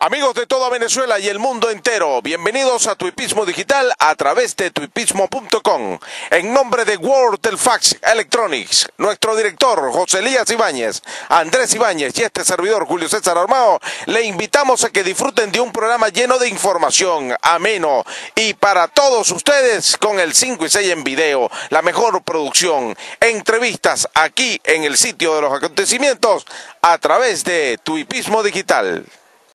Amigos de toda Venezuela y el mundo entero, bienvenidos a Tuipismo Digital a través de tuipismo.com. En nombre de World Fax Electronics, nuestro director José Elías Ibáñez, Andrés Ibáñez y este servidor Julio César Armado, le invitamos a que disfruten de un programa lleno de información, ameno y para todos ustedes con el 5 y 6 en video, la mejor producción, entrevistas aquí en el sitio de los acontecimientos a través de Tuipismo Digital.